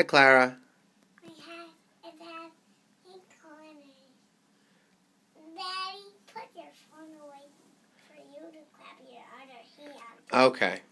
Hi, Clara. I have, I have, ink on. Daddy, put your phone away for you to clap your other hand. Okay.